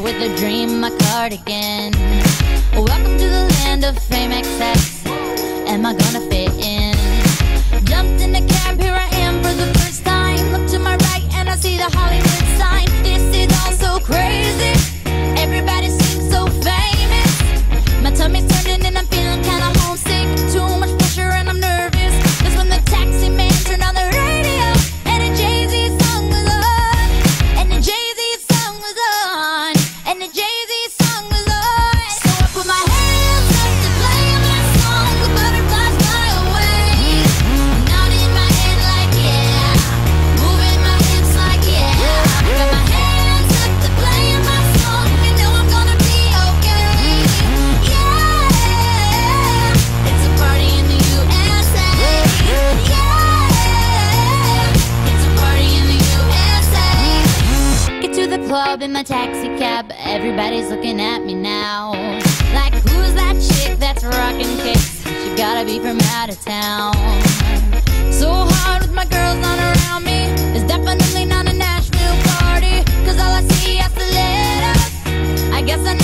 with a dream, my cardigan. Welcome to the land of fame excess. Am I gonna fit in? club, in my taxi cab. Everybody's looking at me now. Like, who's that chick that's rocking kicks? She gotta be from out of town. So hard with my girls not around me. It's definitely not a Nashville party. Cause all I see are stilettos. I guess I